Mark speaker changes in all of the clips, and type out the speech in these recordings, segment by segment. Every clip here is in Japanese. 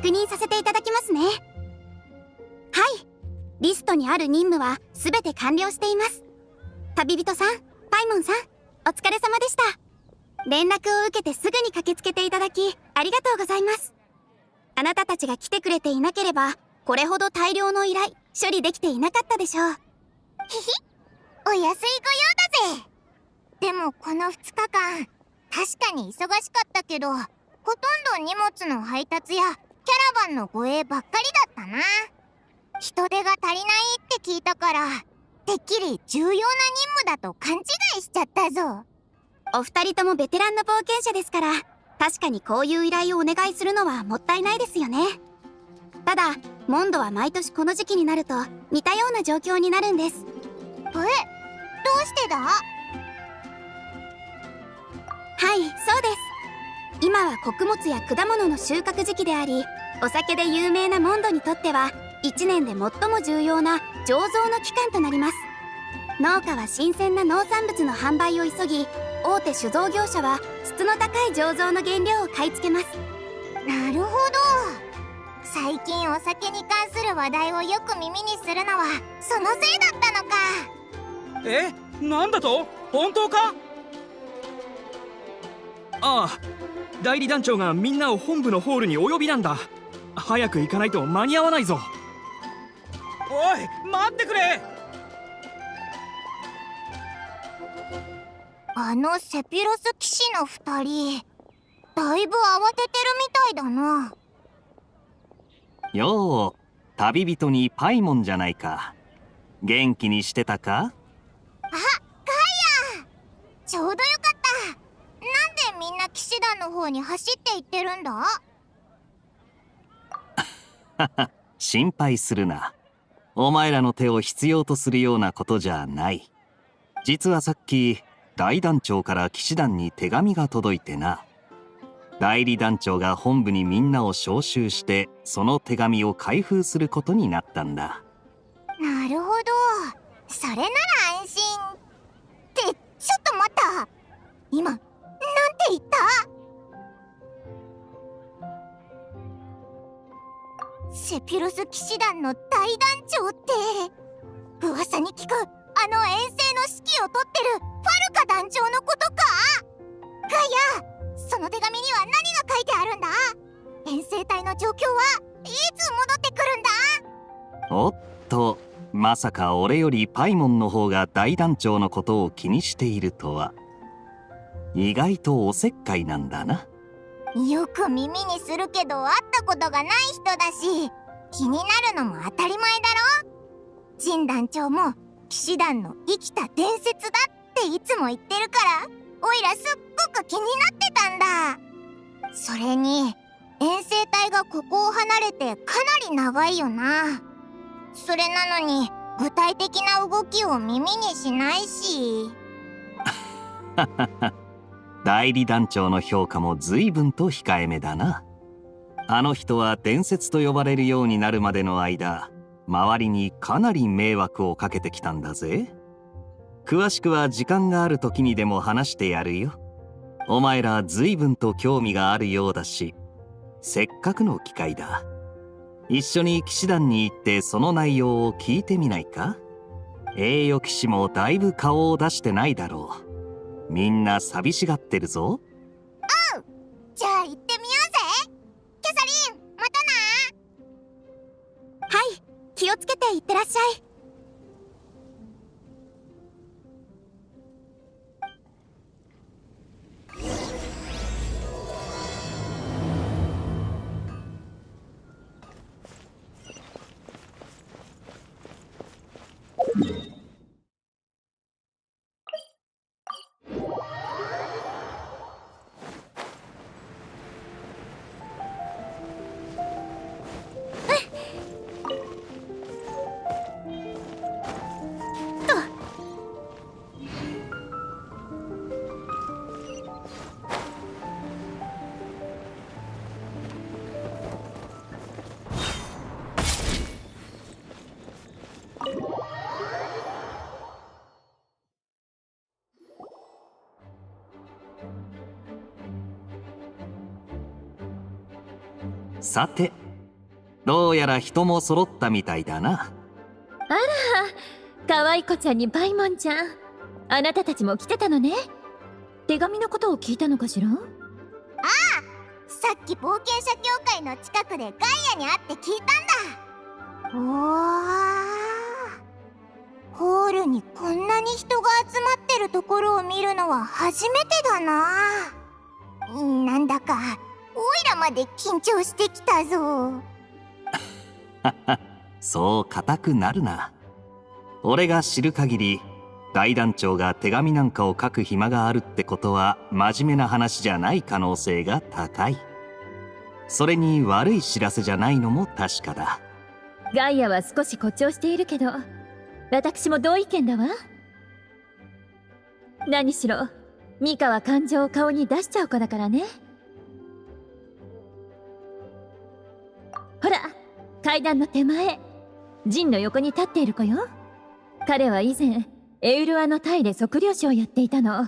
Speaker 1: 確認させていただきますね。はい。リストにある任務は全て完了しています。旅人さんパイモンさんお疲れ様でした。連絡を受けてすぐに駆けつけていただきありがとうございます。あなたたちが来てくれていなければこれほど大量の依頼処理できていなかったでしょう。
Speaker 2: ひひお安いご用だぜ。でもこの2日間確かに忙しかったけどほとんど荷物の配達やャラバンの護衛ばっかりだったな。人手が足りないって聞いたからてっきり重要な任務だと勘違いしちゃったぞ。
Speaker 1: お二人ともベテランの冒険者ですから確かにこういう依頼をお願いするのはもったいないですよね。ただモンドは毎年この時期になると似たような状況になるんです。
Speaker 2: え？どうしてだ？
Speaker 1: はいそうです。今は穀物や果物の収穫時期でありお酒で有名なモンドにとっては1年で最も重要な醸造の期間となります。農家は新鮮な農産物の販売を急ぎ大手酒造業者は質の高い醸造の原料を買い付けます。
Speaker 2: なるほど。最近お酒に関する話題をよく耳にするのはそのせいだったのか。
Speaker 3: えなんだと？本当か？ああ代理団長がみんなを本部のホールにお呼びなんだ早く行かないと間に合わないぞ。おい待ってくれ。
Speaker 2: あのセピロス騎士の2人だいぶ慌ててるみたいだな。
Speaker 4: よう旅人にパイモンじゃないか。元気にしてたか？
Speaker 2: あガイア。ちょうどよかった。なんでみんな騎士団の方に走って行ってるんだ？
Speaker 4: 心配するな。お前らの手を必要とするようなことじゃない。実はさっき大団長から騎士団に手紙が届いてな。代理団長が本部にみんなを招集してその手紙を開封することになったんだ。
Speaker 2: なるほど。それなら安心。ってちょっと待った。今なんて言った？セピロス騎士団の大団長って。噂に聞くあの遠征の指揮を執ってるファルカ団長のことか？ガイアその手紙には何が書いてあるんだ？遠征隊の状況はいつ戻ってくるんだ？
Speaker 4: おっとまさか俺よりパイモンの方が大団長のことを気にしているとは。意外とおせっかいなんだな。
Speaker 2: よく耳にするけど会ったことがない人だし気になるのも当たり前だろ。ジン団長も騎士団の生きた伝説だっていつも言ってるからおいらすっごく気になってたんだ。それに遠征隊がここを離れてかなり長いよな。それなのに具体的な動きを耳にしないし。
Speaker 4: 代理団長の評価も随分と控えめだな。あの人は伝説と呼ばれるようになるまでの間周りにかなり迷惑をかけてきたんだぜ。詳しくは時間がある時にでも話してやるよ。お前ら随分と興味があるようだしせっかくの機会だ。一緒に騎士団に行ってその内容を聞いてみないか？栄誉騎士もだいぶ顔を出してないだろう。みんな寂しがってるぞ。
Speaker 2: うん。じゃあ行ってみようぜ。キャサリンま
Speaker 1: たなはい。気をつけていってらっしゃい。
Speaker 4: さてどうやら人も揃ったみたいだな。あ
Speaker 5: ら可愛い子ちゃんにバイモンちゃん。あなたたちも来てたのね。手紙のことを聞いたのかしら？ああ
Speaker 2: さっき冒険者協会の近くでガイアに会って聞いたんだ。おーホールにこんなに人が集まってるところを見るのは初めてだな。なんだかまで緊張してきたぞ。
Speaker 4: そう固くなるな。俺が知る限り大団長が手紙なんかを書く暇があるってことは真面目な話じゃない可能性が高い。それに悪い知らせじゃないのも確かだ。
Speaker 5: ガイアは少し誇張しているけど私も同意見だわ。何しろミカは感情を顔に出しちゃう子だからね階段の手前。ジンの横に立っている子よ。彼は以前エウルアのタイで測量士をやっていたの。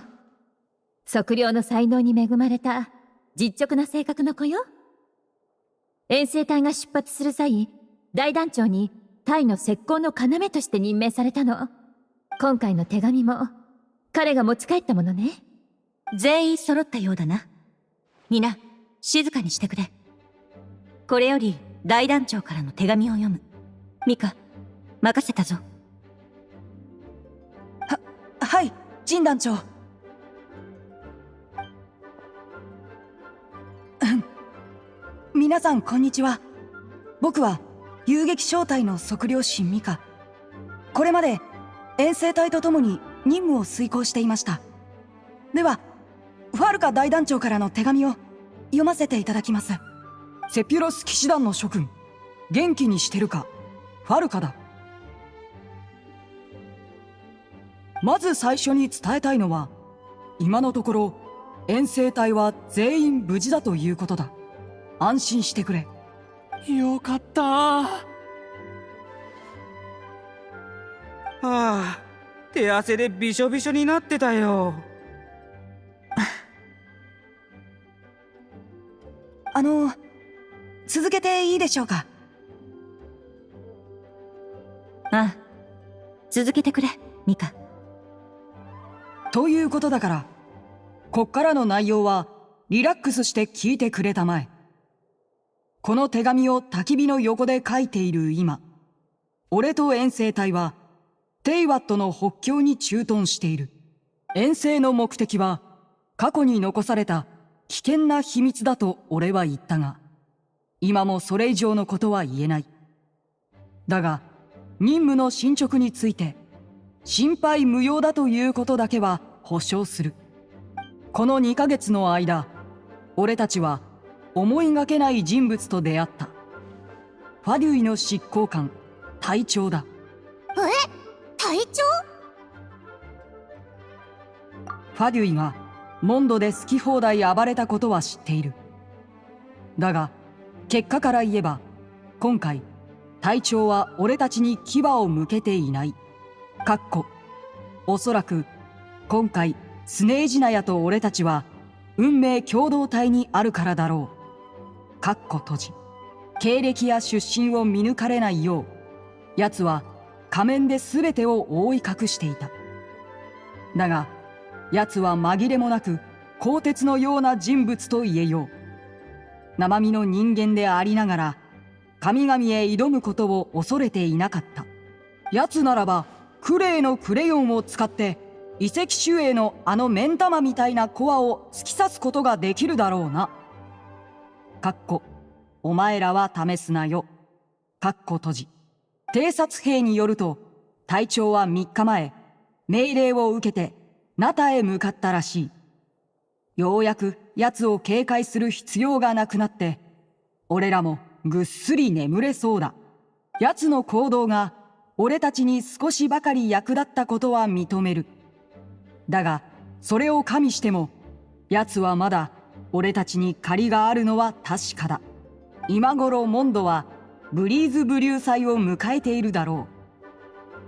Speaker 5: 測量の才能に恵まれた実直な性格の子よ。遠征隊が出発する際大団長にタイの石膏の要として任命されたの。今回の手紙も彼が持ち帰ったものね。
Speaker 6: 全員揃ったようだな。皆静かにしてくれ。これより大団長からの手紙を読む。ミカ任せたぞ。
Speaker 7: ははい陣団長。皆さんこんにちは。僕は遊撃小隊の測量士ミカ。これまで遠征隊と共に任務を遂行していました。ではファルカ大団長からの手紙を読ませていただきます。セピュロス騎士団の諸君元気にしてるかファルカだ。まず最初に伝えたいのは今のところ遠征隊は全員無事だということだ。安心してくれ。
Speaker 3: よかった。はあ手汗でびしょびしょになってたよ。
Speaker 7: あの続けていいでしょうか？
Speaker 6: ああ続けてくれミカ。
Speaker 7: ということだからこっからの内容はリラックスして聞いてくれたまえ。この手紙を焚き火の横で書いている今俺と遠征隊はテイワットの北境に駐屯している。遠征の目的は過去に残された危険な秘密だと俺は言ったが今もそれ以上のことは言えない。だが任務の進捗について心配無用だということだけは保証する。この2ヶ月の間俺たちは思いがけない人物と出会った。ファデュイの執行官隊長だ。
Speaker 2: え？隊長？
Speaker 7: ファデュイがモンドで好き放題暴れたことは知っている。だが結果から言えば今回隊長は俺たちに牙を向けていない。かっこおそらく今回スネージナヤと俺たちは運命共同体にあるからだろう。かっこ閉じ。経歴や出身を見抜かれないよう奴は仮面で全てを覆い隠していた。だが奴は紛れもなく鋼鉄のような人物と言えよう。生身の人間でありながら神々へ挑むことを恐れていなかった奴ならばクレイのクレヨンを使って遺跡守衛のあの目ん玉みたいなコアを突き刺すことができるだろうな。かっこ、お前らは試すなよ。かっこ閉じ。偵察兵によると、隊長は3日前、命令を受けて、ナタへ向かったらしい。ようやく奴を警戒する必要がなくなって、俺らもぐっすり眠れそうだ。奴の行動が俺たちに少しばかり役立ったことは認める。だが、それを加味しても、奴はまだ俺たちに借りがあるのは確かだ。今頃モンドはブリーズブリュー祭を迎えているだろ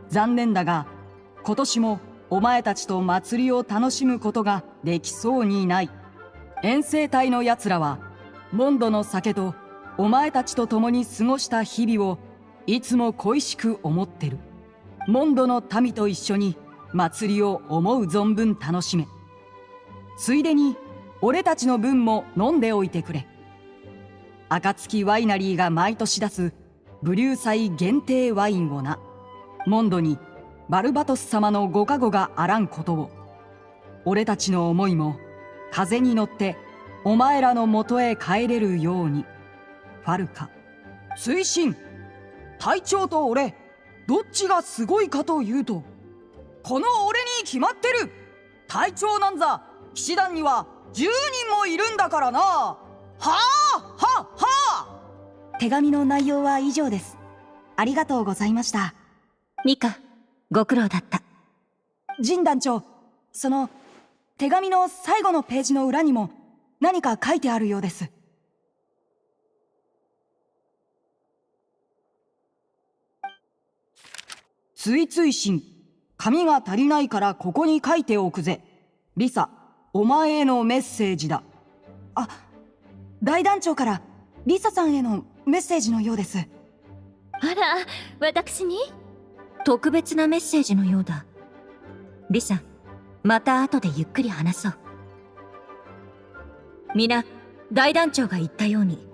Speaker 7: う。残念だが、今年もお前たちと祭りを楽しむことができそうにない。遠征隊の奴らは、モンドの酒とお前たちと共に過ごした日々をいつも恋しく思ってる。モンドの民と一緒に祭りを思う存分楽しめ。ついでに俺たちの分も飲んでおいてくれ。暁ワイナリーが毎年出すブリュー祭限定ワインをな。モンドにバルバトス様のご加護があらんことを。俺たちの思いも風に乗ってお前らのもとへ帰れるように。ファルカ推進隊長と俺どっちがすごいかというとこの俺に決まってる。隊長なんざ騎士団には10人もいるんだからな。はあはあはあ。
Speaker 8: 手紙の内容は以上です。ありがとうございました。
Speaker 6: ミカご苦労だった。
Speaker 8: 陣団長その手紙の最後のページの裏にも何か書いてあるようです。
Speaker 7: ついついしん紙が足りないからここに書いておくぜ。リサお前へのメッセージだ。
Speaker 8: あ大団長からリサさんへのメッセージのようです。
Speaker 5: あら私に？
Speaker 6: 特別なメッセージのようだ。リサまた後でゆっくり話そう。皆大団長が言ったように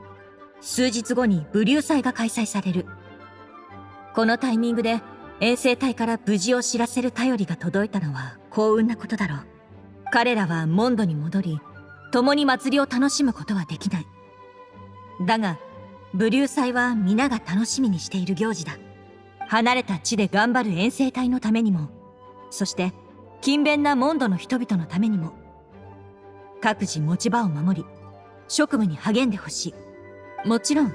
Speaker 6: 数日後に武流祭が開催される。このタイミングで遠征隊から無事を知らせる頼りが届いたのは幸運なことだろう。彼らはモンドに戻り共に祭りを楽しむことはできない。だが武流祭は皆が楽しみにしている行事だ。離れた地で頑張る遠征隊のためにもそして勤勉なモンドの人々のためにも各自持ち場を守り職務に励んでほしい。もちろん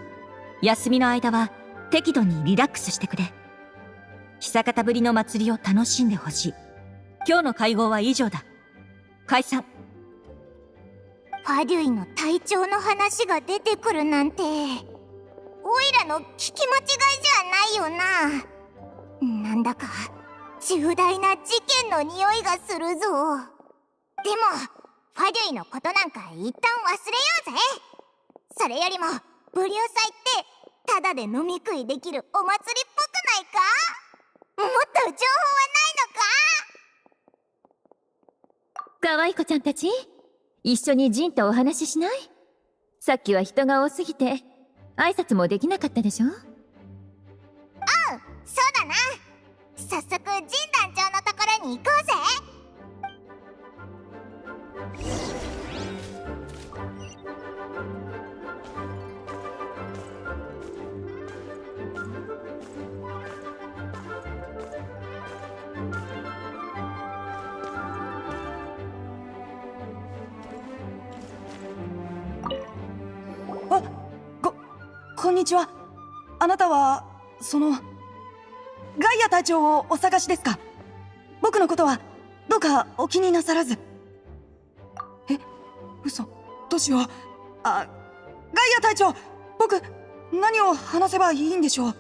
Speaker 6: 休みの間は適度にリラックスしてくれ。久方ぶりの祭りを楽しんでほしい。今日の会合は以上だ。解散。
Speaker 2: ファデュイの隊長の話が出てくるなんて。オイラの聞き間違いじゃないよな。なんだか重大な事件の匂いがするぞ。でもファデュイのことなんか一旦忘れようぜ。それよりもブリュー祭ってタダで飲み食いできるお祭りっぽくないか？もっと情報はないのか？
Speaker 5: 可愛い子ちゃんたち一緒にジンとお話ししない？さっきは人が多すぎて挨拶もできなかったでしょ？
Speaker 2: うんそうだな。早速神団長のところに行こうぜ。
Speaker 8: んにちは。あなたはそのガイア隊長をお探しですか？僕のことはどうかお気になさらず。え嘘。どうしよう。あガイア隊長僕何を話せばいいんでしょう？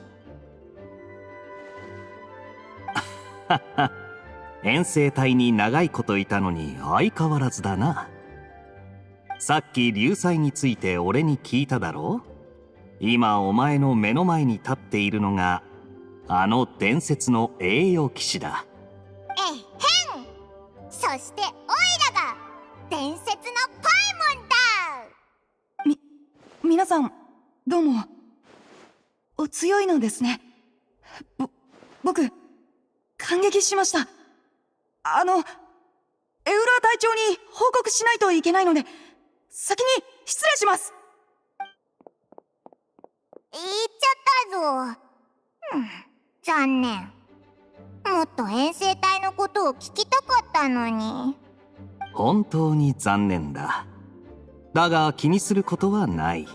Speaker 4: 遠征隊に長いこといたのに相変わらずだな。さっき流祭について俺に聞いただろう？今お前の目の前に立っているのがあの伝説の栄誉騎士だ。
Speaker 2: えへん。そしてオイラが伝説のパイモンだ。
Speaker 8: み皆さんどうもお強いのですね。ぼ僕感激しました。あのエウラ隊長に報告しないといけないので先に失礼します。
Speaker 2: 残念。もっと遠征隊のことを聞きたかったのに。
Speaker 4: 本当に残念だ。だが気にすることはない。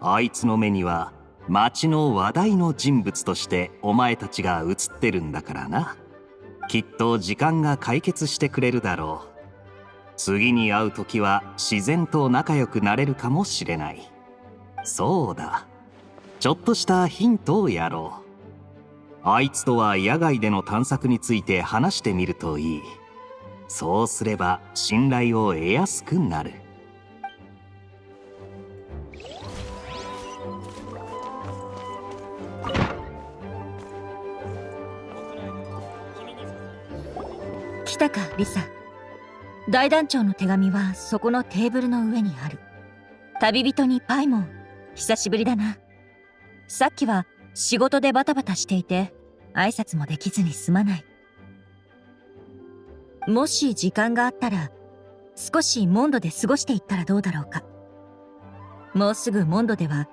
Speaker 4: あいつの目には町の話題の人物としてお前たちが映ってるんだからな。きっと時間が解決してくれるだろう。次に会う時は自然と仲良くなれるかもしれない。そうだ。ちょっとしたヒントをやろう。あいつとは野外での探索について話してみるといい。そうすれば信頼を得やすくなる。
Speaker 6: 来たかリサ。大団長の手紙はそこのテーブルの上にある。旅人にパイモン。久しぶりだな。さっきは仕事でバタバタしていて挨拶もできずにすまない。もし時間があったら少しモンドで過ごしていったらどうだろうか。もうすぐモンドでは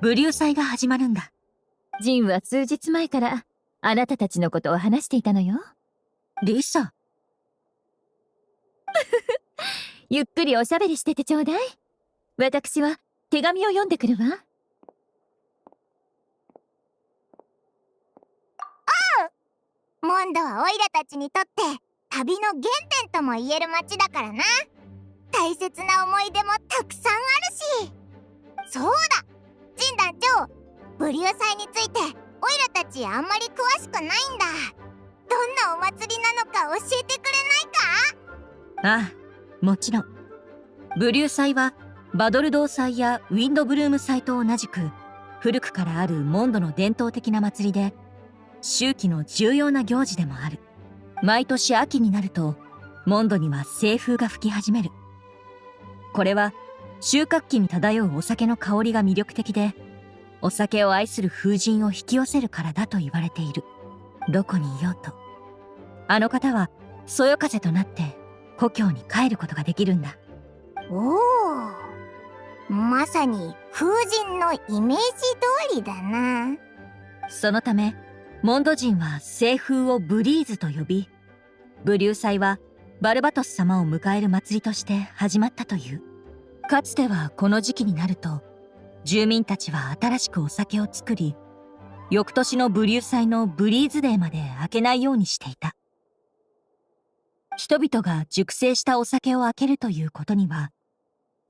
Speaker 6: ブリュー祭が始まるんだ。
Speaker 5: ジンは数日前からあなたたちのことを話していたのよ。
Speaker 6: リサ。
Speaker 5: ゆっくりおしゃべりしててちょうだい。私は手紙を読んでくるわ
Speaker 2: モンドはオイラたちにとって旅の原点とも言える街だからな。大切な思い出もたくさんあるし。そうだ。ジン団長ブリュー祭についてオイラたちあんまり詳しくないんだ。どんなお祭りなのか教えてくれない
Speaker 6: か？ああもちろん。ブリュー祭はバドルドー祭やウィンドブルーム祭と同じく古くからあるモンドの伝統的な祭りで周期の重要な行事でもある。毎年秋になるとモンドには西風が吹き始める。これは収穫期に漂うお酒の香りが魅力的でお酒を愛する風神を引き寄せるからだと言われている。どこにいようと。あの方はそよ風となって故郷に帰ることができるんだ。
Speaker 2: おおまさに風神のイメージ通りだな。
Speaker 6: そのためモンド人は西風をブリーズと呼びブリュー祭はバルバトス様を迎える祭りとして始まったという。かつてはこの時期になると住民たちは新しくお酒を作り翌年のブリュー祭のブリーズデーまで開けないようにしていた。人々が熟成したお酒を開けるということには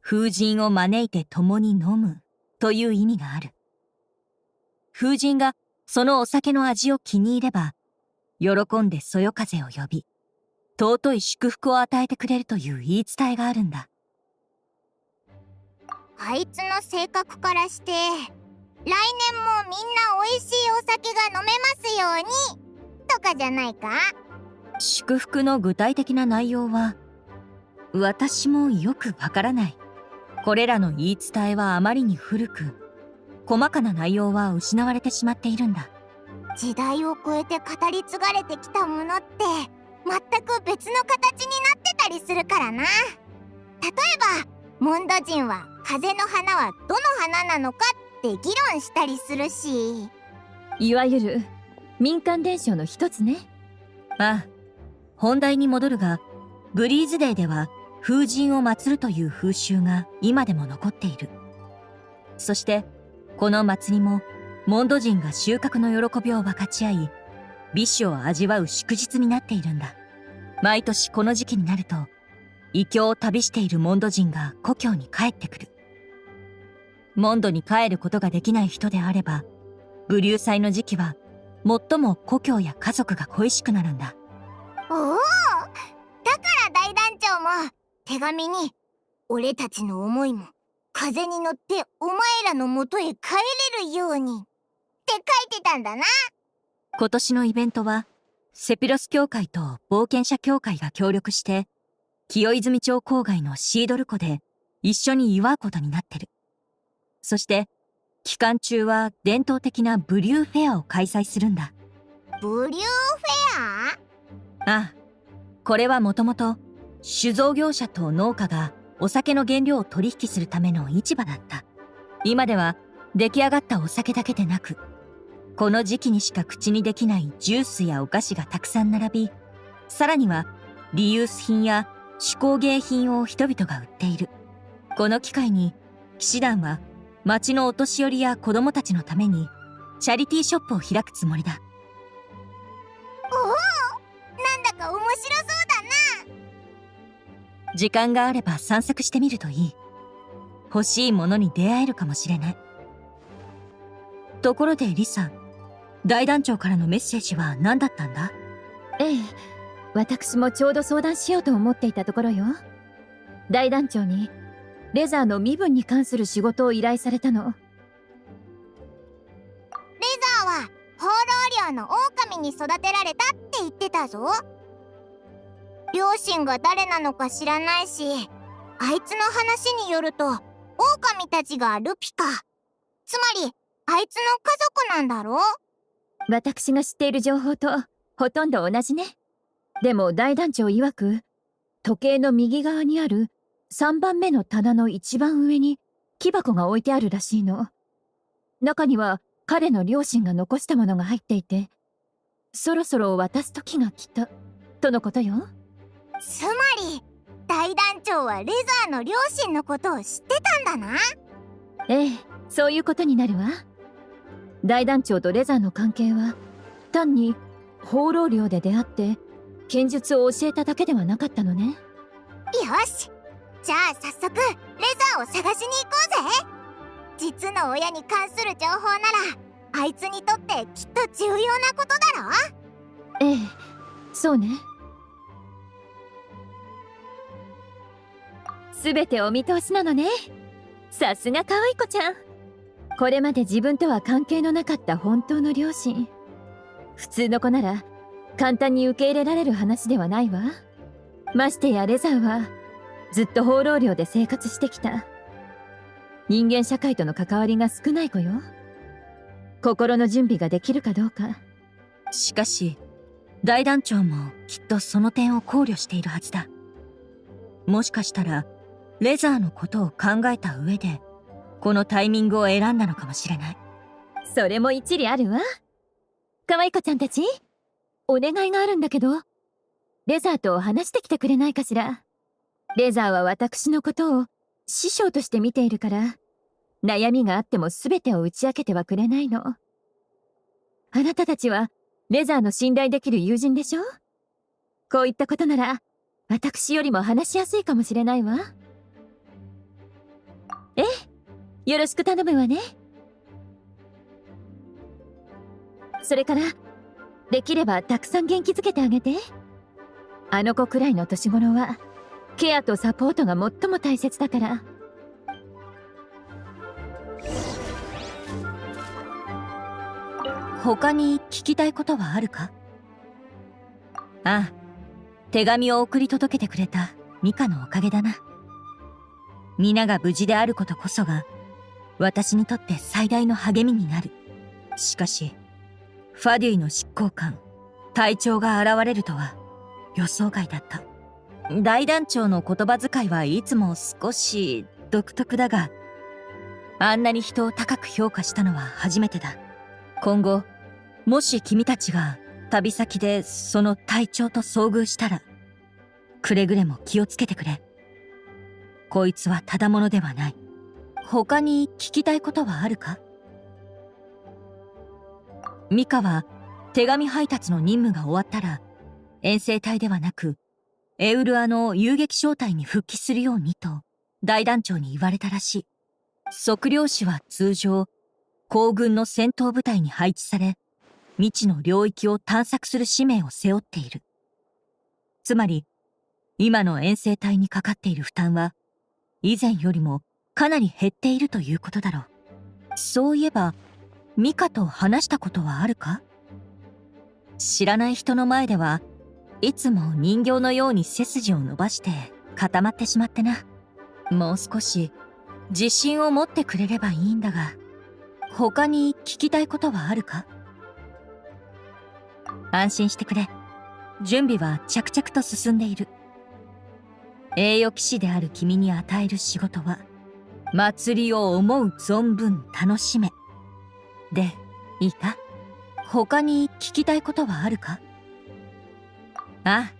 Speaker 6: 風神を招いて共に飲むという意味がある。風神がそのお酒の味を気に入れば喜んでそよ風を呼び尊い祝福を与えてくれるという言い伝えがあるんだ。
Speaker 2: あいつの性格からして来年もみんな美味しいお酒が飲めますようにとかじゃないか？
Speaker 6: 祝福の具体的な内容は私もよくわからない。これらの言い伝えはあまりに古く細かな内容は失われてしまっているんだ。
Speaker 2: 時代を超えて語り継がれてきたものって全く別の形になってたりするからな。例えばモンド人は風の花はどの花なのかって議論したりするし。
Speaker 5: いわゆる民間伝承の一つね。
Speaker 6: ああ本題に戻るがブリーズデーでは風神を祀るという風習が今でも残っている。そしてこの祭りもモンド人が収穫の喜びを分かち合い美酒を味わう祝日になっているんだ。毎年この時期になると異教を旅しているモンド人が故郷に帰ってくる。モンドに帰ることができない人であればブリュー祭の時期は最も故郷や家族が恋しくなるんだ。
Speaker 2: おお!だから大団長も手紙に「俺たちの思いも。風に乗ってお前らの元へ帰れるように」って書いてたんだな。
Speaker 6: 今年のイベントはセピロス協会と冒険者協会が協力して清泉町郊外のシードル湖で一緒に祝うことになってる。そして期間中は伝統的なブリューフェアを開催するんだ。
Speaker 2: ブリューフェ
Speaker 6: ア？ああこれはもともと酒造業者と農家がお酒の原料を取引するための市場だった。今では出来上がったお酒だけでなくこの時期にしか口にできないジュースやお菓子がたくさん並びさらにはリユース品や手工芸品を人々が売っている。この機会に騎士団は町のお年寄りや子供たちのためにチャリティーショップを開くつもりだ。
Speaker 2: おおなんだか面白そうだ
Speaker 6: 時間があれば散策してみるといい。欲しいものに出会えるかもしれない。ところでリサ大団長からのメッセージは何だったんだ？
Speaker 5: ええ。私もちょうど相談しようと思っていたところよ。大団長にレザーの身分に関する仕事を依頼されたの。レ
Speaker 2: ザーは放浪寮の狼に育てられたって言ってたぞ両親が誰なのか知らないしあいつの話によると狼たちがルピカ。つまりあいつの家族なんだろ？
Speaker 5: 私が知っている情報とほとんど同じね。でも大団長曰く時計の右側にある3番目の棚の一番上に木箱が置いてあるらしいの。中には彼の両親が残したものが入っていてそろそろ渡す時が来た。とのことよ。
Speaker 2: つまり大団長はレザーの両親のことを知ってたんだな。
Speaker 5: ええそういうことになるわ。大団長とレザーの関係は単に放浪寮で出会って剣術を教えただけではなかったのね。
Speaker 2: よし。じゃあ早速レザーを探しに行こうぜ。実の親に関する情報ならあいつにとってきっと重要なことだろ。
Speaker 5: ええそうねすべてお見通しなのね。さすが可愛い子ちゃん。これまで自分とは関係のなかった本当の両親。普通の子なら簡単に受け入れられる話ではないわ。ましてやレザーはずっと放浪寮で生活してきた。人間社会との関わりが少ない子よ。心の準備ができるかどうか。
Speaker 6: しかし大団長もきっとその点を考慮しているはずだ。もしかしたらレザーのことを考えた上でこのタイミングを選んだのかもしれない。
Speaker 5: それも一理あるわ。可愛い子ちゃんたちお願いがあるんだけどレザーと話してきてくれないかしら。レザーは私のことを師匠として見ているから悩みがあっても全てを打ち明けてはくれないの。あなたたちはレザーの信頼できる友人でしょ？こういったことなら私よりも話しやすいかもしれないわ。ええよろしく頼むわね。それからできればたくさん元気づけてあげて。あの子くらいの年頃はケアとサポートが最も大切だから。
Speaker 6: 他に聞きたいことはあるか？ああ手紙を送り届けてくれたミカのおかげだな皆が無事であることこそが私にとって最大の励みになる。しかしファデュイの執行官隊長が現れるとは予想外だった。大団長の言葉遣いはいつも少し独特だがあんなに人を高く評価したのは初めてだ。今後もし君たちが旅先でその隊長と遭遇したらくれぐれも気をつけてくれ。こいつはただ者ではない。他に聞きたいことはあるか？ミカは手紙配達の任務が終わったら遠征隊ではなくエウルアの遊撃小隊に復帰するようにと大団長に言われたらしい。測量士は通常行軍の戦闘部隊に配置され未知の領域を探索する使命を背負っている。つまり今の遠征隊にかかっている負担は以前よりもかなり減っているということだろう。そういえばミカと話したことはあるか？知らない人の前ではいつも人形のように背筋を伸ばして固まってしまってな。もう少し自信を持ってくれればいいんだが他に聞きたいことはあるか？安心してくれ。準備は着々と進んでいる。栄誉騎士である君に与える仕事は祭りを思う存分楽しめ。でいいか？他に聞きたいことはあるか？ああ。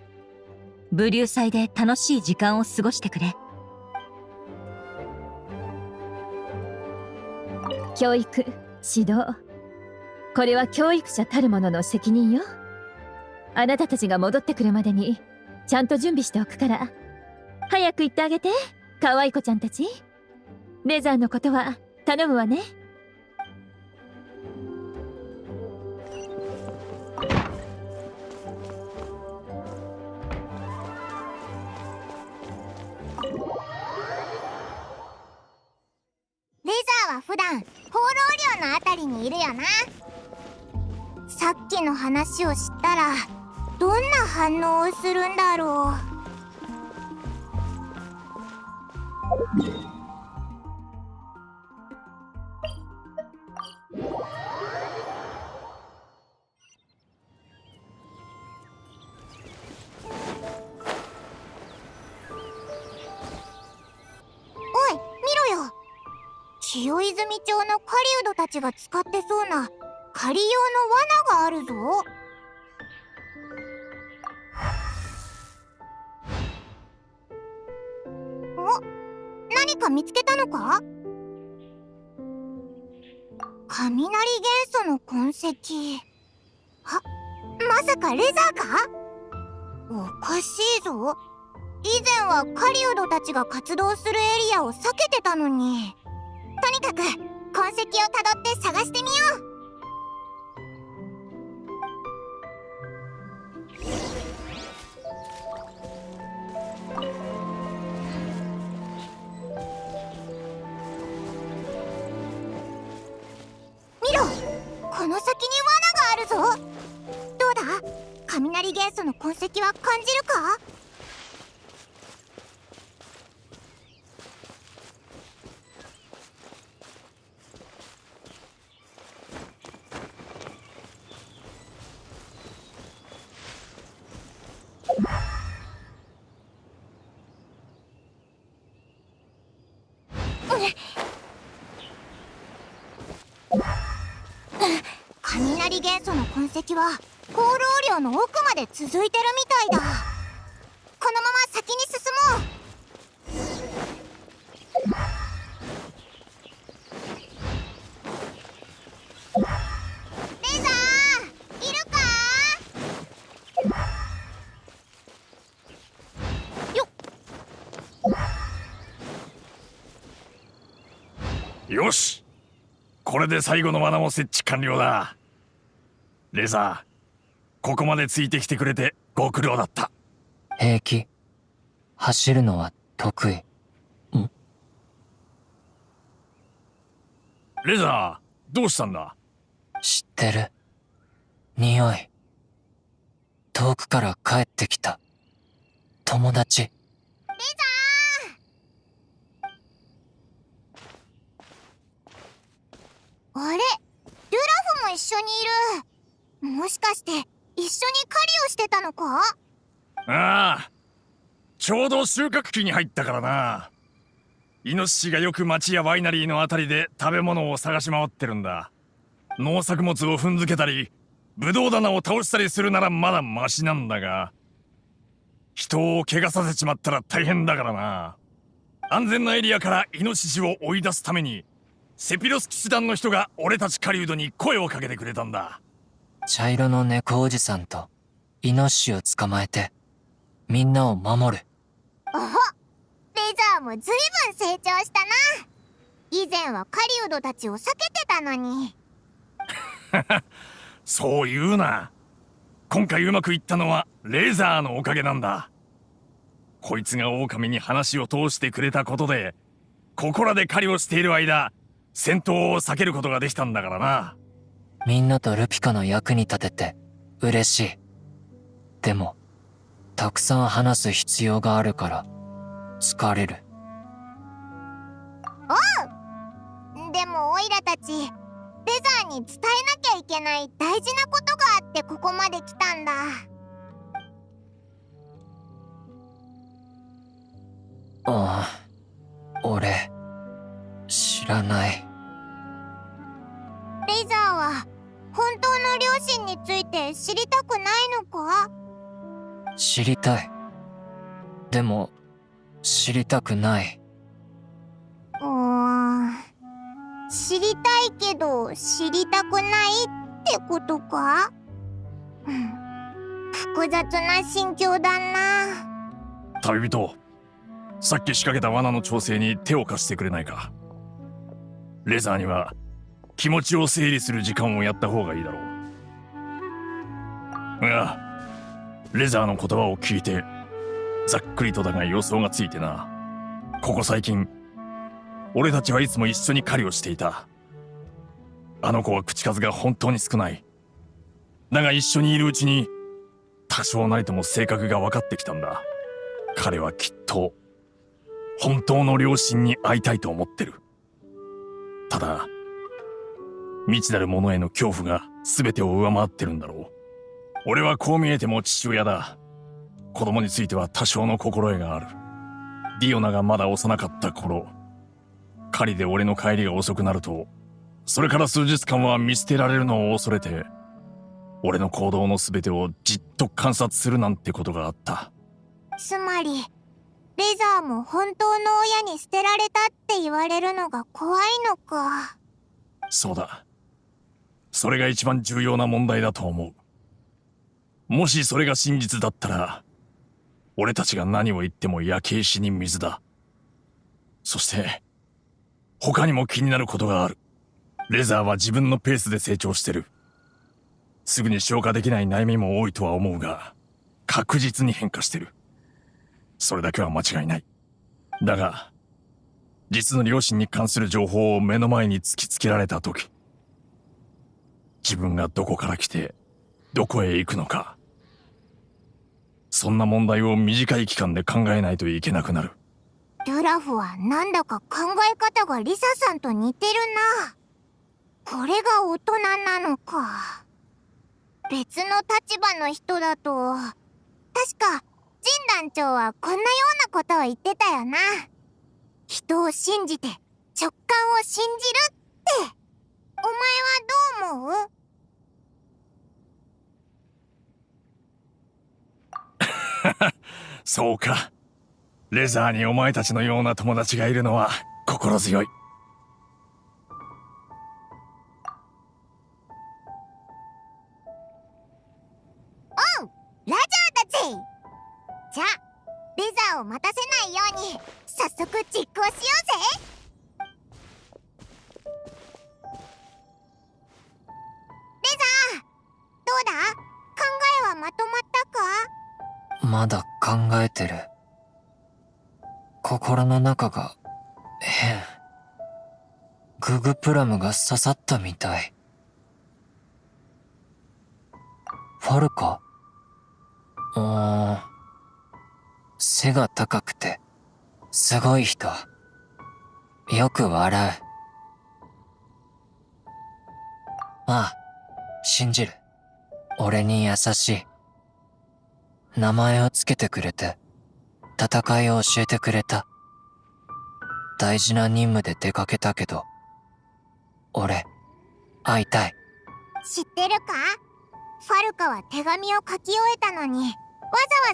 Speaker 6: 武流祭で楽しい時間を過ごしてくれ。
Speaker 5: 教育指導。これは教育者たる者の責任よ。あなたたちが戻ってくるまでにちゃんと準備しておくから。早く行ってあげて。可愛い子ちゃんたち。レザーのことは頼むわね。
Speaker 2: レザーは普段放浪寮のあたりにいるよな。さっきの話を知ったらどんな反応をするんだろう。清泉町の狩人たちが使ってそうな狩り用の罠があるぞ。何か見つけたのか？雷元素の痕跡。あまさかレザーか？おかしいぞ。以前は狩人たちが活動するエリアを避けてたのに。とにかく痕跡をたどって探してみよう。の先に罠があるぞ。どうだ？雷元素の痕跡は感じるか雷元素の痕跡は航路量の奥まで続いてるみたいだ。このまま先に進もう。レザーいるか？
Speaker 9: よし。これで最後の罠も設置完了だ。レザーここまでついてきてくれてご苦労だった。
Speaker 10: 平気。走るのは得意。
Speaker 9: レザーどうしたんだ？
Speaker 10: 知ってる。匂い。遠くから帰ってきた。友達。
Speaker 2: レザー！あれ？ルラフも一緒にいるもしかして一緒に狩りをしてたのか？
Speaker 9: ああちょうど収穫期に入ったからな。イノシシがよく町やワイナリーのあたりで食べ物を探し回ってるんだ。農作物を踏んづけたりブドウ棚を倒したりするならまだマシなんだが。人を怪我させちまったら大変だからな。安全なエリアからイノシシを追い出すためにセピロス騎士団の人が俺たち狩人に声をかけてくれたんだ。
Speaker 10: 茶色の猫おじさんとイノシシを捕まえてみんなを守る。
Speaker 2: おほレザーもずいぶん成長したな。以前は狩人たちを避けてたのに。
Speaker 9: そう言うな。今回うまくいったのはレーザーのおかげなんだ。こいつが狼に話を通してくれたことでここらで狩りをしている間戦闘を避けることができたんだからな
Speaker 10: みんなとルピカの役に立てて嬉しい。でもたくさん話す必要があるから疲れる。
Speaker 2: でもオイラたちレザーに伝えなきゃいけない大事なことがあってここまで来たんだ。
Speaker 10: ああ俺知らない。
Speaker 2: レザーは本当の両親について知りたくないのか？
Speaker 10: 知りたい。でも知りたくない。う
Speaker 2: ーん知りたいけど知りたくないってことか？うん複雑な心境だな。
Speaker 9: 旅人さっき仕掛けた罠の調整に手を貸してくれないか？レザーには気持ちを整理する時間をやった方がいいだろう。がレザーの言葉を聞いてざっくりとだが予想がついてな。ここ最近俺たちはいつも一緒に狩りをしていた。あの子は口数が本当に少ない。だが一緒にいるうちに多少なりとも性格が分かってきたんだ。彼はきっと本当の両親に会いたいと思ってる。ただ未知なるものへの恐怖が全てを上回ってるんだろう。俺はこう見えても父親だ。子供については多少の心得がある。ディオナがまだ幼かった頃。狩りで俺の帰りが遅くなるとそれから数日間は見捨てられるのを恐れて俺の行動の全てをじっと観察するなんてことがあった。
Speaker 2: つまりレザーも本当の親に捨てられたって言われるのが怖いのか。
Speaker 9: そうだそれが一番重要な問題だと思う。もしそれが真実だったら俺たちが何を言っても焼け石に水だ。そして他にも気になることがある。レザーは自分のペースで成長してる。すぐに消化できない悩みも多いとは思うが確実に変化してる。それだけは間違いない。だが実の両親に関する情報を目の前に突きつけられた時自分がどこから来てどこへ行くのか。そんな問題を短い期間で考えないといけなくなる。
Speaker 2: ルラフはなんだか考え方がリサさんと似てるな。これが大人なのか。別の立場の人だと確か神団長はこんなようなことを言ってたよな。人を信じて直感を信じるって。お前はどう思う？
Speaker 9: そうか。レザーにお前たちのような友達がいるのは心強い。
Speaker 2: おうラジャーたち。じゃあレザーを待たせないように早速実行しようぜどうだ？考えはまとまったか？
Speaker 10: まだ考えてる。心の中が変。ググプラムが刺さったみたい。ファルカ？うん。背が高くて、すごい人。よく笑う。まあ、信じる。俺に優しい。名前をつけてくれて、戦いを教えてくれた。大事な任務で出かけたけど、俺、会いたい。
Speaker 2: 知ってるか？ファルカは手紙を書き終えたのにわ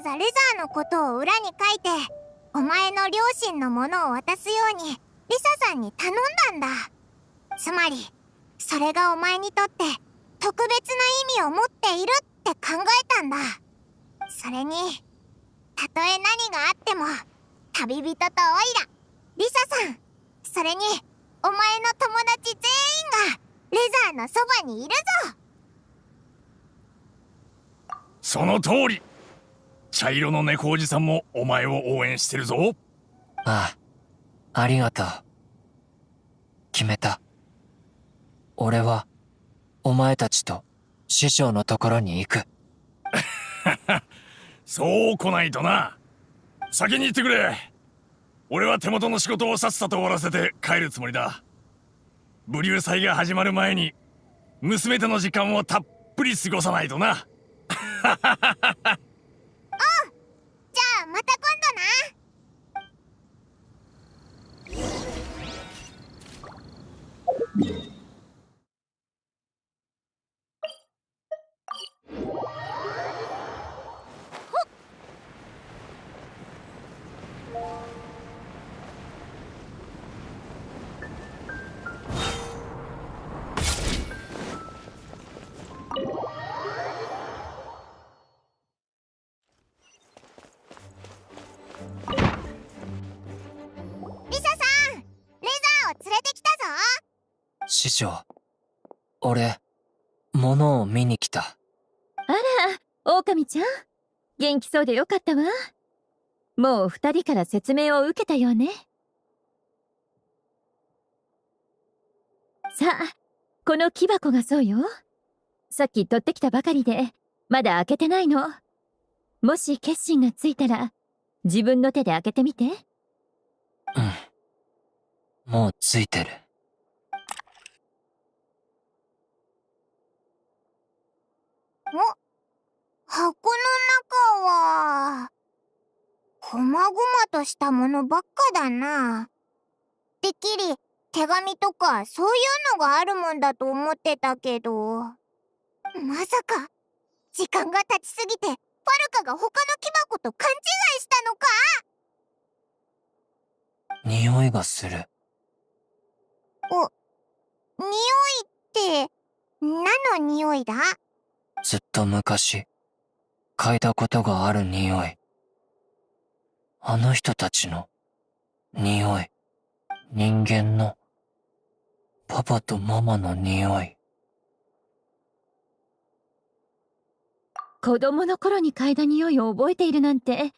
Speaker 2: ざわざレザーのことを裏に書いてお前の両親のものを渡すようにリサさんに頼んだんだつまりそれがお前にとって特別な意味を持っているって考えたんだ。それにたとえ何があっても旅人とオイラリサさん。それにお前の友達全員がレザーのそばにいるぞ。
Speaker 9: その通り。茶色の猫おじさんもお前を応援してるぞ。
Speaker 10: ああ、ありがとう。決めた。俺は、お前たちと師匠のところに行く。
Speaker 9: そう来ないとな。先に行ってくれ。俺は手元の仕事をさっさと終わらせて帰るつもりだ。ブリュー祭が始まる前に娘との時間をたっぷり過ごさないとな。
Speaker 2: じゃあまた今度な
Speaker 10: 師匠、俺、物を見に来た。
Speaker 5: あら、狼ちゃん。元気そうでよかったわ。もう二人から説明を受けたようね。さあ、この木箱がそうよ。さっき取ってきたばかりで、まだ開けてないの。もし決心がついたら自分の手で開けてみて
Speaker 10: うん。もうついてる。
Speaker 2: 箱の中は、こまごまとしたものばっかだな。てっきり手紙とかそういうのがあるもんだと思ってたけど。まさか、時間が経ちすぎて、パルカが他の木箱と勘違いしたのか？
Speaker 10: 匂いがする。
Speaker 2: 匂いって、何の匂いだ？
Speaker 10: ずっと昔、嗅いだことがある匂い。あの人たちの、匂い。人間の、パパとママの匂い。
Speaker 5: 子供の頃に嗅いだ匂いを覚えているなんて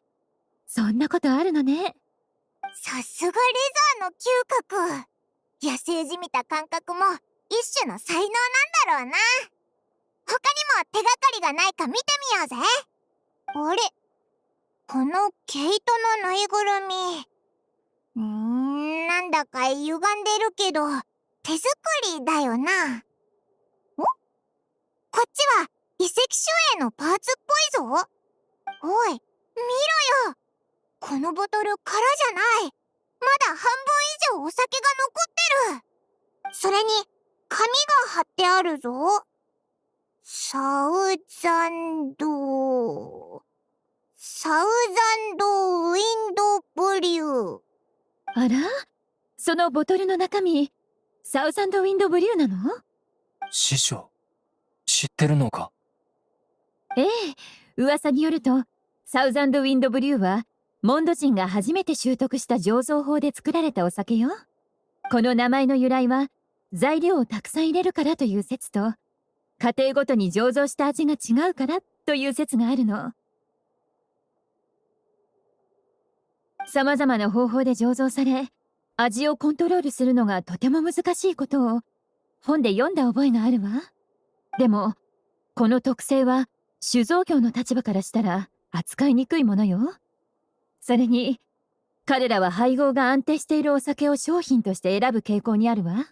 Speaker 5: そんなことあるのね
Speaker 2: さすがレザーの嗅覚。野生じみた感覚も一種の才能なんだろうな。他にも手がかりがないか見てみようぜ。あれ？この毛糸のぬいぐるみ。うーん、なんだか歪んでるけど、手作りだよな。お？こっちは遺跡守衛のパーツっぽいぞ。おい、見ろよこのボトル空じゃない。まだ半分以上お酒が残ってる。それに、紙が貼ってあるぞ。サウザンドサウザンドウィンドブリュー。
Speaker 5: あら？そのボトルの中身サウザンドウィンドブリューなの？
Speaker 10: 師匠、知ってるのか？
Speaker 5: ええ噂によるとサウザンドウィンドブリューはモンド人が初めて習得した醸造法で作られたお酒よ。この名前の由来は材料をたくさん入れるからという説と家庭ごとに醸造した味が違うからという説があるの。様々な方法で醸造され味をコントロールするのがとても難しいことを本で読んだ覚えがあるわ。でもこの特性は酒造業の立場からしたら扱いにくいものよ。それに彼らは配合が安定しているお酒を商品として選ぶ傾向にあるわ。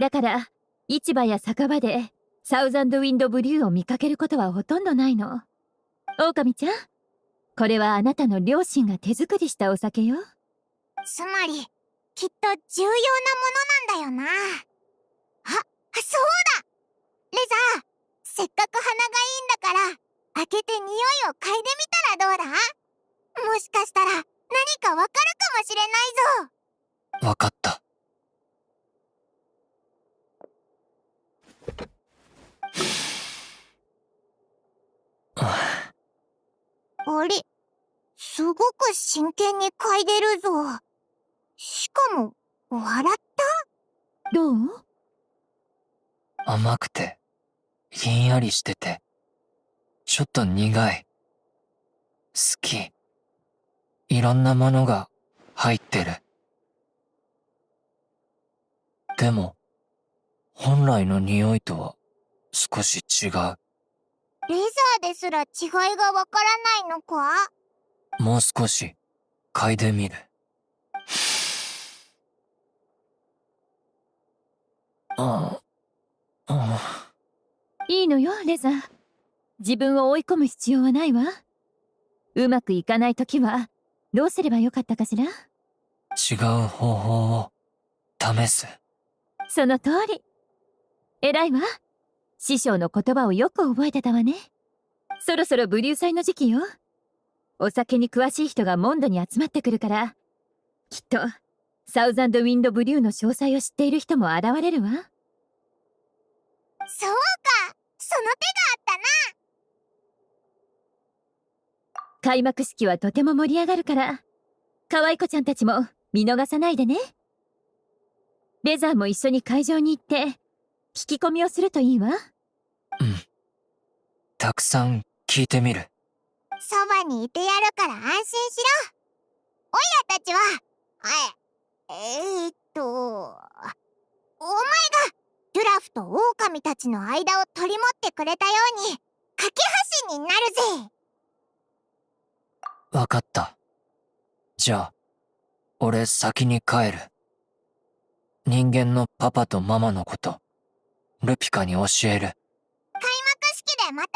Speaker 5: だから市場や酒場でサウザンドウィンドブリューを見かけることはほとんどないの狼ちゃんこれはあなたの両親が手作りしたお酒よ
Speaker 2: つまり、きっと重要なものなんだよな。あ、そうだレザー、せっかく鼻がいいんだから、開けて匂いを嗅いでみたらどうだ？もしかしたら何かわかるかもしれないぞ。
Speaker 10: わかった。
Speaker 2: あれすごく真剣に嗅いでるぞ。しかも、笑った？
Speaker 5: どう？
Speaker 10: 甘くて、ひんやりしてて、ちょっと苦い。好き。いろんなものが入ってる。でも、本来の匂いとは少し違う。
Speaker 2: レザーですら違いがわからないのか？
Speaker 10: もう少し嗅いでみる。ああ、あ
Speaker 5: いいのよレザー。自分を追い込む必要はないわ。うまくいかない時はどうすればよかったかしら？
Speaker 10: 違う方法を試す。
Speaker 5: その通り。偉いわ師匠の言葉をよく覚えてたわね。そろそろブリュー祭の時期よ。お酒に詳しい人がモンドに集まってくるから。きっとサウザンドウィンドブリューの詳細を知っている人も現れるわ。
Speaker 2: そうかその手があったな。
Speaker 5: 開幕式はとても盛り上がるから。可愛い子ちゃんたちも見逃さないでね。レザーも一緒に会場に行って聞き込みをするといいわ
Speaker 10: うん。たくさん聞いてみる。
Speaker 2: そばにいてやるから安心しろオイラたちはええー、っとお前がデュラフと狼たちの間を取り持ってくれたように架け橋になるぜ
Speaker 10: わかった。じゃあ、俺先に帰る。人間のパパとママのこと、ルピカに教える。
Speaker 2: 開幕式でまた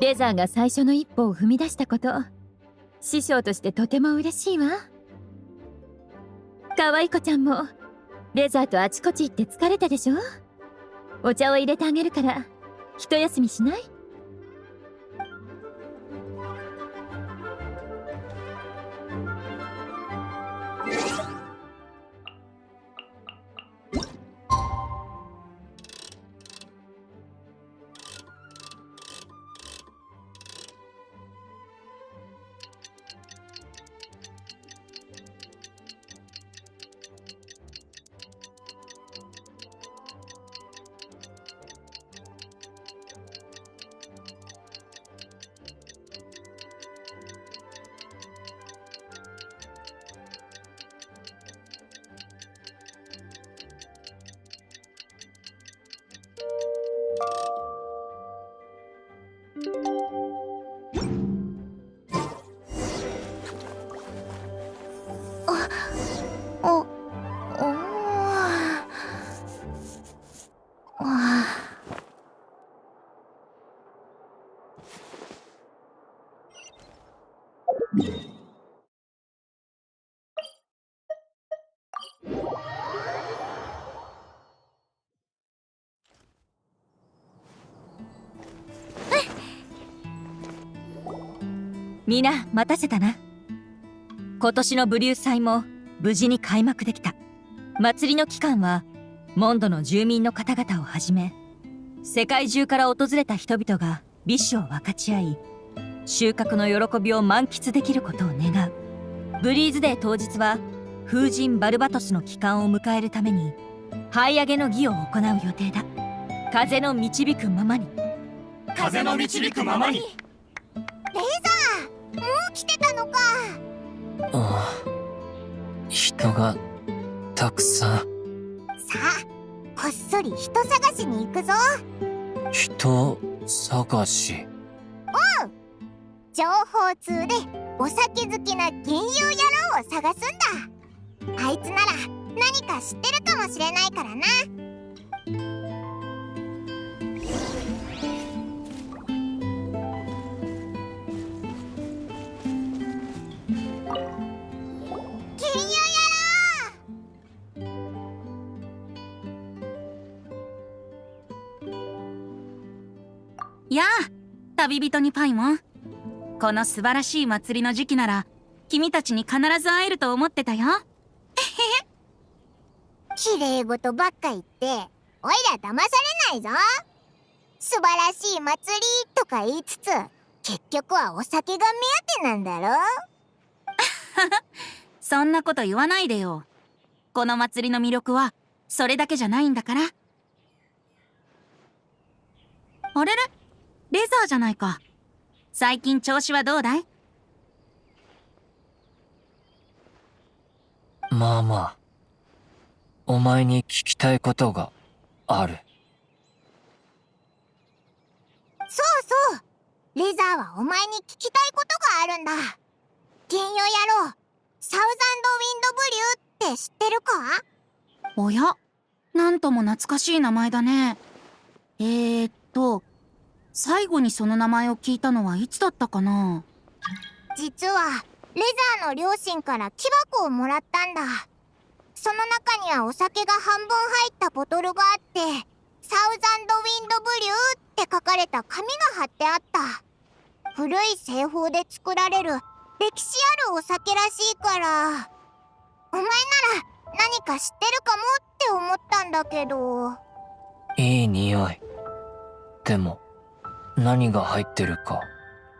Speaker 5: レザーが最初の一歩を踏み出したこと師匠としてとても嬉しいわ。可愛い子ちゃんもレザーとあちこち行って疲れたでしょ？お茶を入れてあげるから一休みしない？
Speaker 6: みんな待たせたな。今年のブリュー祭も無事に開幕できた。祭りの期間はモンドの住民の方々をはじめ世界中から訪れた人々が美酒を分かち合い収穫の喜びを満喫できることを願う。ブリーズデー当日は風神バルバトスの帰還を迎えるために這い上げの儀を行う予定だ。風の導くままに。
Speaker 9: 風の導くままに。
Speaker 10: 人がたくさん。
Speaker 2: さあこっそり人探しに行くぞ。
Speaker 10: 人探し。
Speaker 2: 情報通でお酒好きな幻遊野郎を探すんだ。あいつなら何か知ってるかもしれないからな
Speaker 11: 旅人にパイモンこの素晴らしい祭りの時期なら君たちに必ず会えると思ってたよ。
Speaker 2: 綺麗事ばっか言っておいら騙されないぞ。素晴らしい祭りとか言いつつ結局はお酒が目当てなんだろ。
Speaker 11: そんなこと言わないでよ。この祭りの魅力はそれだけじゃないんだから。あれれ？レザーじゃないか。最近調子はどうだい？
Speaker 10: まあまあ。お前に聞きたいことがある。
Speaker 2: そうそう。レザーはお前に聞きたいことがあるんだ。幻遊野郎サウザンドウィンドブリューって知ってるか？
Speaker 11: おや？なんとも懐かしい名前だね。えー、っと最後にその名前を聞いたのはいつだったかな？
Speaker 2: 実はレザーの両親から木箱をもらったんだ。その中にはお酒が半分入ったボトルがあって「サウザンドウィンドブリュー」って書かれた紙が貼ってあった。古い製法で作られる歴史あるお酒らしいから。お前なら何か知ってるかもって思ったんだけど。
Speaker 10: いい匂い。でも何が入ってるか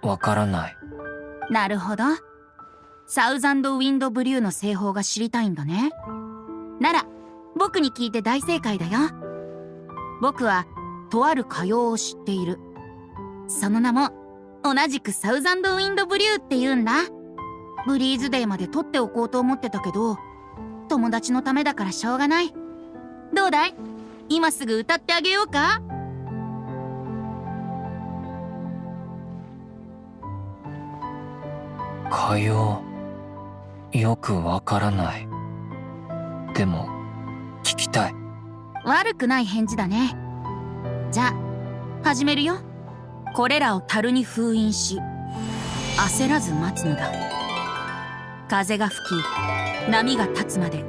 Speaker 10: わからない。
Speaker 11: なるほど。サウザンドウィンドブリューの製法が知りたいんだね。なら僕に聞いて大正解だよ。僕はとある歌謡を知っている。その名も同じくサウザンドウィンドブリューって言うんだ。ブリーズデーまで撮っておこうと思ってたけど友達のためだからしょうがない。どうだい？今すぐ歌ってあげようか？
Speaker 10: かようよくわからない。でも聞きたい。
Speaker 11: 悪くない返事だね。じゃあ始めるよ。これらを樽に封印し焦らず待つのだ。風が吹き波が立つまで。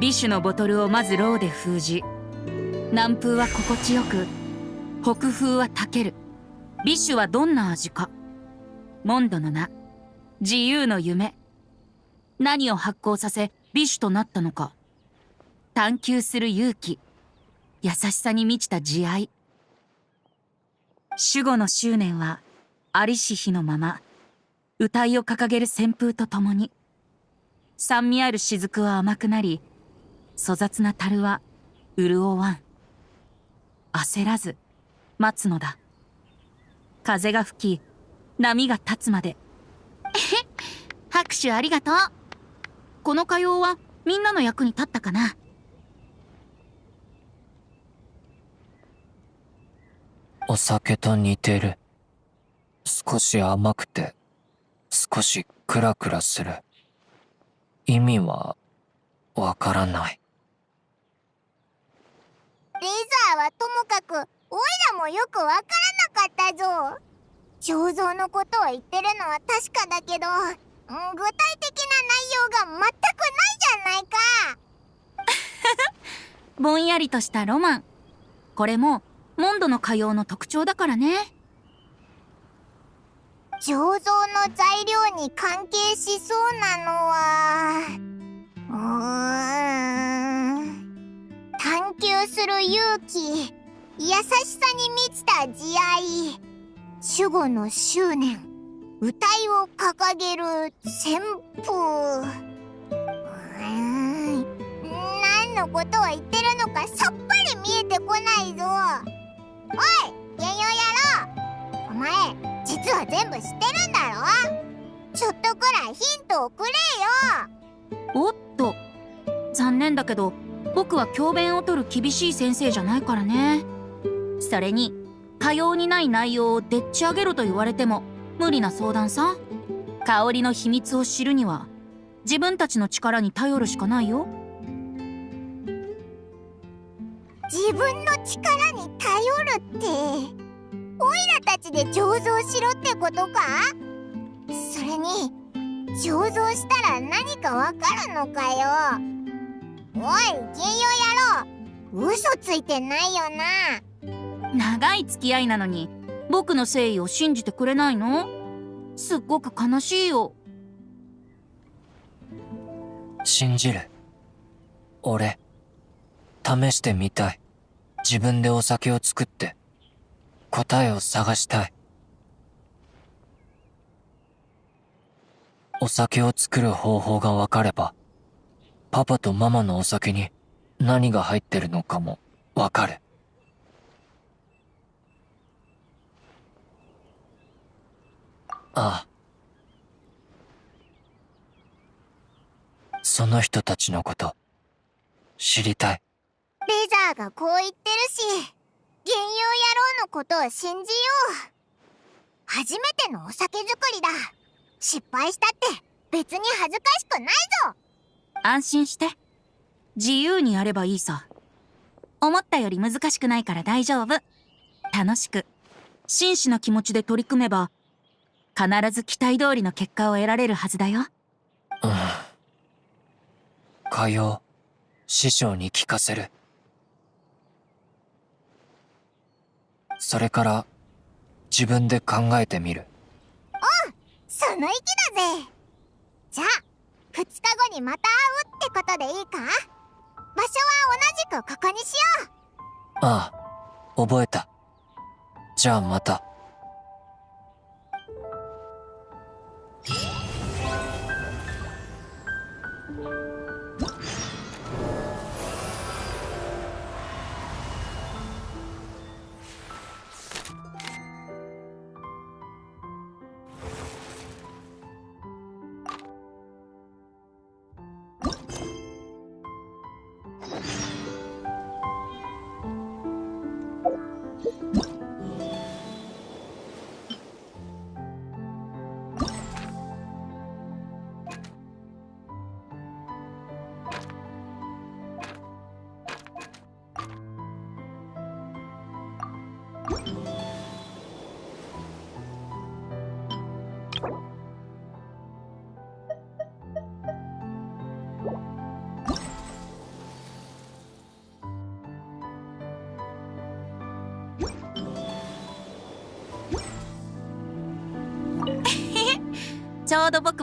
Speaker 11: ビシュのボトルをまずローで封じ南風は心地よく北風はたける。ビシュはどんな味か。モンドの名。自由の夢。何を発行させビシュとなったのか。探求する勇気。優しさに満ちた慈愛。守護の執念はありし日のまま。歌いを掲げる旋風とともに。酸味ある雫は甘くなり粗雑な樽は潤わん。焦らず待つのだ。風が吹き波が立つまで。拍手ありがとう。この歌謡はみんなの役に立ったかな。
Speaker 10: お酒と似てる。少し甘くて少しクラクラする。意味はわからない。
Speaker 2: レザーはともかくオイラもよくわからなかったぞ彫像のことを言ってるのは確かだけど具体的な内容が全くないじゃないか。
Speaker 11: ぼんやりとしたロマン。これもモンドの歌謡の特徴だからね。
Speaker 2: 醸造の材料に関係しそうなのはうーん探求する勇気優しさに満ちた慈愛守護の執念。歌いを掲げる旋風うん。何のことを言ってるのかさっぱり見えてこないぞ。おい原用やろお前実は全部知ってるんだろ？ちょっとくらいヒントをくれよ。
Speaker 11: おっと。残念だけど僕は教鞭を取る厳しい先生じゃないからね。それにかようにない内容をでっち上げろと言われても無理な相談さ。香りの秘密を知るには自分たちの力に頼るしかないよ。
Speaker 2: 自分の力に頼るってオイラたちで醸造しろってことか？それに醸造したら何かわかるのかよ？おい銀曜野郎嘘ついてないよな。
Speaker 11: 長い付き合いなのに僕の誠意を信じてくれないの？すっごく悲しいよ。
Speaker 10: 信じる。俺試してみたい。自分でお酒を作って答えを探したい。お酒を作る方法がわかればパパとママのお酒に何が入ってるのかもわかるああ。その人たちのこと知りたい。
Speaker 2: レザーがこう言ってるし原油野郎のことを信じよう。初めてのお酒作りだ。失敗したって別に恥ずかしくないぞ。
Speaker 11: 安心して。自由にやればいいさ。思ったより難しくないから大丈夫。楽しく。真摯な気持ちで取り組めば必ず期待通りの結果を得られるはずだよ。
Speaker 10: うん。かよう師匠に聞かせる。それから自分で考えてみる。
Speaker 2: おうその意気だぜ。じゃあ2日後にまた会うってことでいいか？場所は同じくここにしよう。
Speaker 10: ああ覚えた。じゃあまた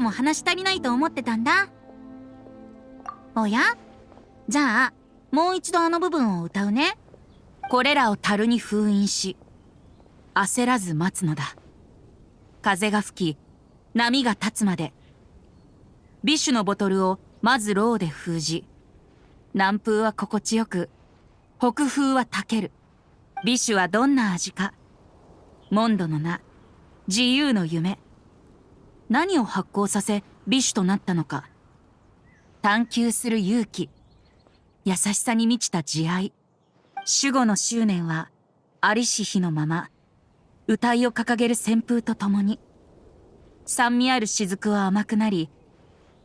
Speaker 11: も話足りないと思ってたんだ。おや？じゃあもう一度あの部分を歌うね。これらを樽に封印し焦らず待つのだ。風が吹き波が立つまでビッシュのボトルをまず蝋で封じ南風は心地よく北風はたける。美酒はどんな味かモンドの名自由の夢。何を発行させビシュとなったのか。探求する勇気。優しさに満ちた慈愛。守護の執念はありし日のまま。歌いを掲げる旋風とともに。酸味ある雫は甘くなり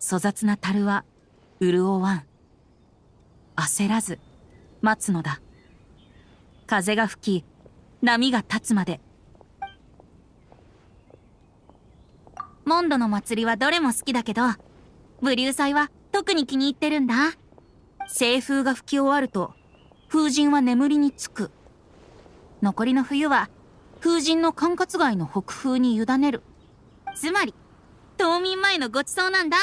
Speaker 11: 粗雑な樽は潤わん。焦らず待つのだ。風が吹き波が立つまで。モンドの祭りはどれも好きだけどブリュー祭は特に気に入ってるんだ。西風が吹き終わると風神は眠りにつく。残りの冬は風神の管轄外の北風に委ねる。つまり冬眠前のごちそうなんだ。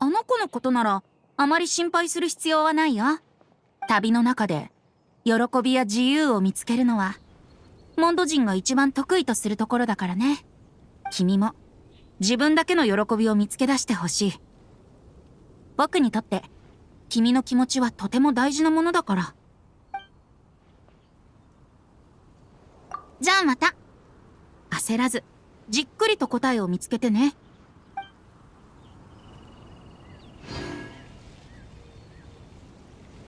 Speaker 11: あの子のことならあまり心配する必要はないよ。旅の中で喜びや自由を見つけるのはモンド人が一番得意とするところだからね。君も。自分だけの喜びを見つけ出してほしい。僕にとって君の気持ちはとても大事なものだから。じゃあまた。焦らずじっくりと答えを見つけてね。